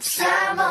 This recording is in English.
Sam.